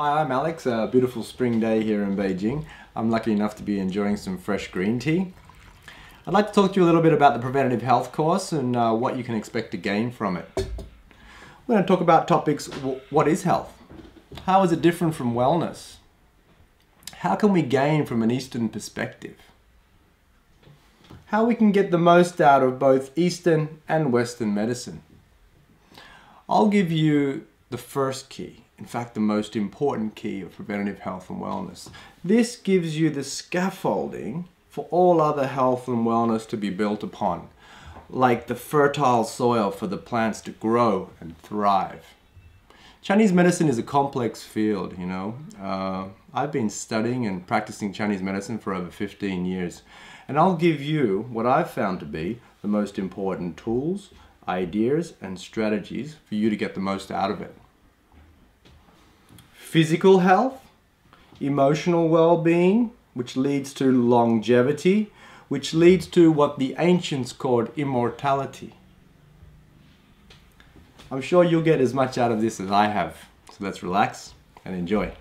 Hi, I'm Alex. A beautiful spring day here in Beijing. I'm lucky enough to be enjoying some fresh green tea. I'd like to talk to you a little bit about the preventative health course and uh, what you can expect to gain from it. We're going to talk about topics what is health? How is it different from wellness? How can we gain from an Eastern perspective? How we can get the most out of both Eastern and Western medicine. I'll give you the first key in fact the most important key of preventative health and wellness. This gives you the scaffolding for all other health and wellness to be built upon, like the fertile soil for the plants to grow and thrive. Chinese medicine is a complex field, you know. Uh, I've been studying and practicing Chinese medicine for over 15 years, and I'll give you what I've found to be the most important tools, ideas, and strategies for you to get the most out of it physical health, emotional well-being, which leads to longevity, which leads to what the ancients called immortality. I'm sure you'll get as much out of this as I have. So let's relax and enjoy.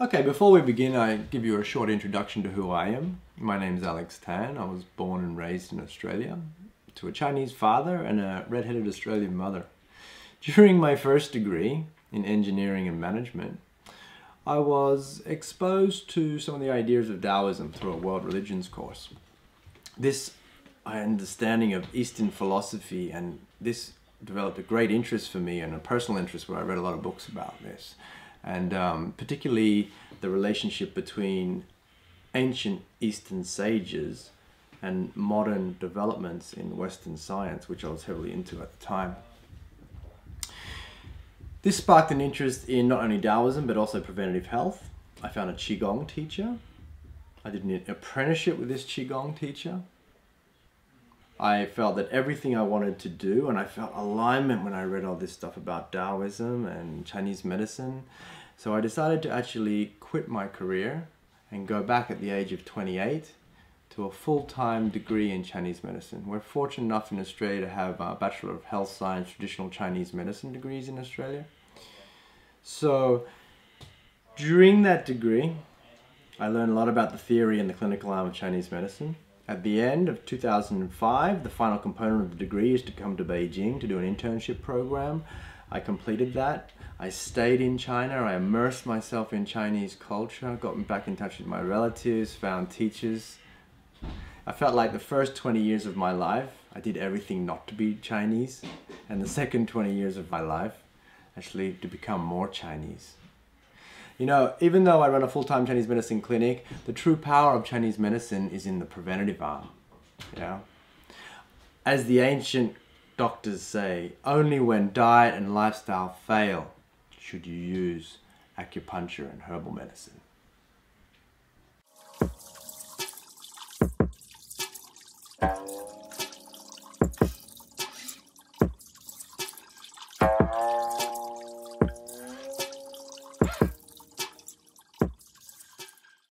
Okay, before we begin, I give you a short introduction to who I am. My name is Alex Tan. I was born and raised in Australia to a Chinese father and a red-headed Australian mother. During my first degree in engineering and management, I was exposed to some of the ideas of Taoism through a world religions course. This understanding of Eastern philosophy and this developed a great interest for me and a personal interest where I read a lot of books about this and um, particularly the relationship between ancient Eastern sages and modern developments in Western science, which I was heavily into at the time. This sparked an interest in not only Taoism, but also preventative health. I found a Qigong teacher. I did an apprenticeship with this Qigong teacher. I felt that everything I wanted to do, and I felt alignment when I read all this stuff about Taoism and Chinese medicine. So I decided to actually quit my career and go back at the age of 28 to a full-time degree in Chinese medicine. We're fortunate enough in Australia to have a Bachelor of Health Science Traditional Chinese Medicine degrees in Australia. So during that degree, I learned a lot about the theory and the clinical arm of Chinese medicine. At the end of 2005, the final component of the degree is to come to Beijing to do an internship program. I completed that. I stayed in China. I immersed myself in Chinese culture, got back in touch with my relatives, found teachers. I felt like the first 20 years of my life, I did everything not to be Chinese. And the second 20 years of my life, actually to become more Chinese. You know, even though I run a full-time Chinese medicine clinic, the true power of Chinese medicine is in the preventative arm. You know? As the ancient doctors say, only when diet and lifestyle fail should you use acupuncture and herbal medicine.